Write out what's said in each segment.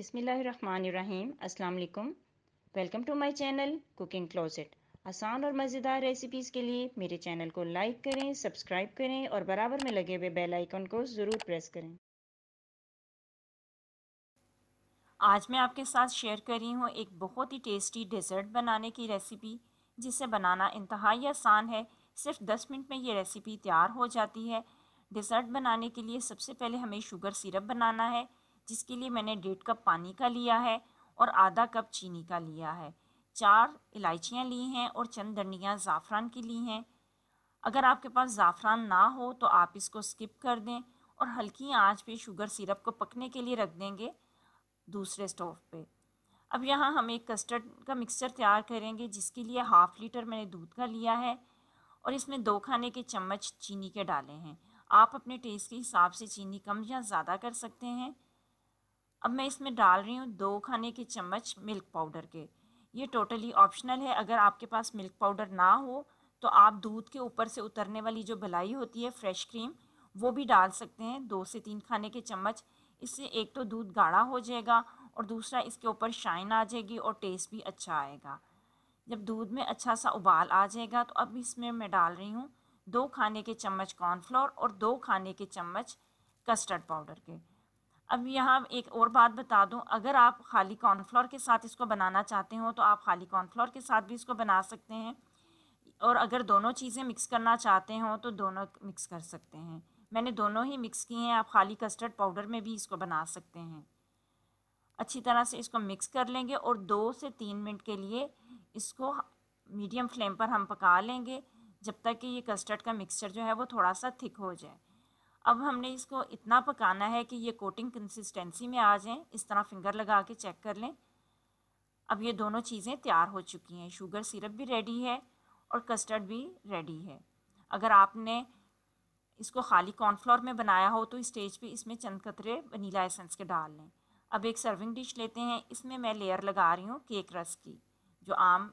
बिसमीम अस्सलाम वालेकुम to my channel cooking closet. आसान और मज़ेदार रेसिपीज़ के लिए मेरे चैनल को लाइक करें, सब्सक्राइब करें और बराबर में लगे हुए बेल आइकन को ज़रूर प्रेस करें। आज मैं आपके साथ शेयर कर रही हूँ एक बहुत ही टेस्टी डेज़र्ट बनाने की रेसिपी, जिसे बनाना इंतहाई आसान है। सिर्फ़ 10 मिनट में ये रेसिपी तैयार हो जाती है। डिज़र्ट बनाने के लिए सबसे पहले हमें शुगर सिरप बनाना है। जिसके लिए मैंने डेढ़ कप पानी का लिया है और आधा कप चीनी का लिया है। चार इलायचियाँ ली हैं और चंद डंडियाँ ज़ाफ़रान की ली हैं। अगर आपके पास ज़ाफ़रान ना हो तो आप इसको स्किप कर दें और हल्की आँच पे शुगर सिरप को पकने के लिए रख देंगे दूसरे स्टोव पे। अब यहाँ हम एक कस्टर्ड का मिक्सचर तैयार करेंगे, जिसके लिए हाफ़ लीटर मैंने दूध का लिया है और इसमें दो खाने के चम्मच चीनी के डाले हैं। आप अपने टेस्ट के हिसाब से चीनी कम या ज़्यादा कर सकते हैं। अब मैं इसमें डाल रही हूँ दो खाने के चम्मच मिल्क पाउडर के। ये टोटली ऑप्शनल है। अगर आपके पास मिल्क पाउडर ना हो तो आप दूध के ऊपर से उतरने वाली जो भलाई होती है फ्रेश क्रीम वो भी डाल सकते हैं। दो से तीन खाने के चम्मच। इससे एक तो दूध गाढ़ा हो जाएगा और दूसरा इसके ऊपर शाइन आ जाएगी और टेस्ट भी अच्छा आएगा। जब दूध में अच्छा सा उबाल आ जाएगा तो अब इसमें मैं डाल रही हूँ दो खाने के चम्मच कॉर्नफ्लोर और दो खाने के चम्मच कस्टर्ड पाउडर के। अब यहाँ एक और बात बता दूँ, अगर आप खाली कॉर्नफ्लोर के साथ इसको बनाना चाहते हो तो आप खाली कॉर्नफ्लोर के साथ भी इसको बना सकते हैं। और अगर दोनों चीज़ें मिक्स करना चाहते हो तो दोनों मिक्स कर सकते हैं। मैंने दोनों ही मिक्स किए हैं, आप खाली कस्टर्ड पाउडर में भी इसको बना सकते हैं। अच्छी तरह से इसको मिक्स कर लेंगे और दो से तीन मिनट के लिए इसको मीडियम फ्लेम पर हम पका लेंगे, जब तक कि ये कस्टर्ड का मिक्सचर जो है वो थोड़ा सा थिक हो जाए। अब हमने इसको इतना पकाना है कि ये कोटिंग कंसिस्टेंसी में आ जाएँ। इस तरह फिंगर लगा के चेक कर लें। अब ये दोनों चीज़ें तैयार हो चुकी हैं। शुगर सिरप भी रेडी है और कस्टर्ड भी रेडी है। अगर आपने इसको खाली कॉर्नफ्लोर में बनाया हो तो स्टेज पे इसमें चंद कतरे वनीला एसेंस के डाल लें। अब एक सर्विंग डिश लेते हैं। इसमें मैं लेयर लगा रही हूँ केक रस की, जो आम,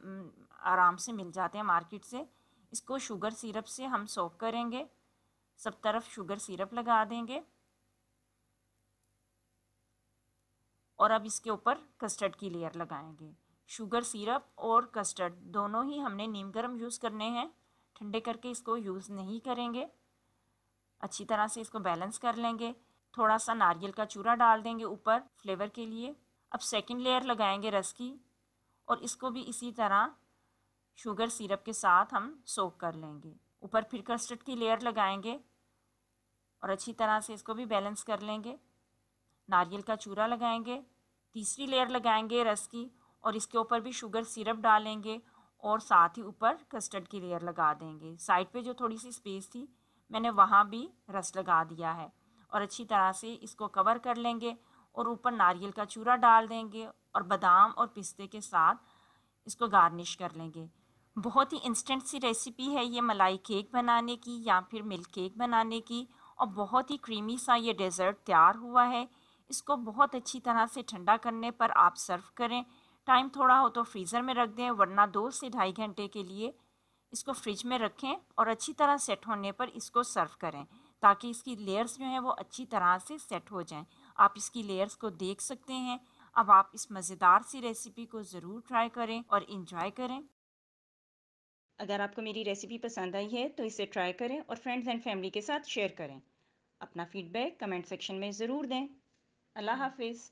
आराम से मिल जाते हैं मार्केट से। इसको शुगर सिरप से हम सोक करेंगे। सब तरफ़ शुगर सिरप लगा देंगे। और अब इसके ऊपर कस्टर्ड की लेयर लगाएँगे। शुगर सिरप और कस्टर्ड दोनों ही हमने नीम गर्म यूज़ करने हैं। ठंडे करके इसको यूज़ नहीं करेंगे। अच्छी तरह से इसको बैलेंस कर लेंगे। थोड़ा सा नारियल का चूरा डाल देंगे ऊपर फ्लेवर के लिए। अब सेकंड लेयर लगाएँगे रस की। और इसको भी इसी तरह शुगर सिरप के साथ हम सोक कर लेंगे। ऊपर फिर कस्टर्ड की लेयर लगाएँगे और अच्छी तरह से इसको भी बैलेंस कर लेंगे। नारियल का चूरा लगाएँगे, तीसरी लेयर लगाएँगे रस की और इसके ऊपर भी शुगर सिरप डालेंगे और साथ ही ऊपर कस्टर्ड की लेयर लगा देंगे। साइड पे जो थोड़ी सी स्पेस थी, मैंने वहाँ भी रस लगा दिया है और अच्छी तरह से इसको कवर कर लेंगे और ऊपर नारियल का चूरा डाल देंगे और बादाम और पिस्ते के साथ इसको गार्निश कर लेंगे। बहुत ही इंस्टेंट सी रेसिपी है ये मलाई केक बनाने की या फिर मिल्क केक बनाने की और बहुत ही क्रीमी सा ये डेज़र्ट तैयार हुआ है। इसको बहुत अच्छी तरह से ठंडा करने पर आप सर्व करें। टाइम थोड़ा हो तो फ्रीज़र में रख दें वरना दो से ढाई घंटे के लिए इसको फ्रिज में रखें और अच्छी तरह सेट होने पर इसको सर्व करें ताकि इसकी लेयर्स जो हैं वो अच्छी तरह से सेट हो जाएँ। आप इसकी लेयर्स को देख सकते हैं। अब आप इस मज़ेदार सी रेसिपी को ज़रूर ट्राई करें और इन्जॉय करें। अगर आपको मेरी रेसिपी पसंद आई है तो इसे ट्राई करें और फ्रेंड्स एंड फैमिली के साथ शेयर करें। अपना फीडबैक कमेंट सेक्शन में ज़रूर दें। अल्लाह हाफिज़।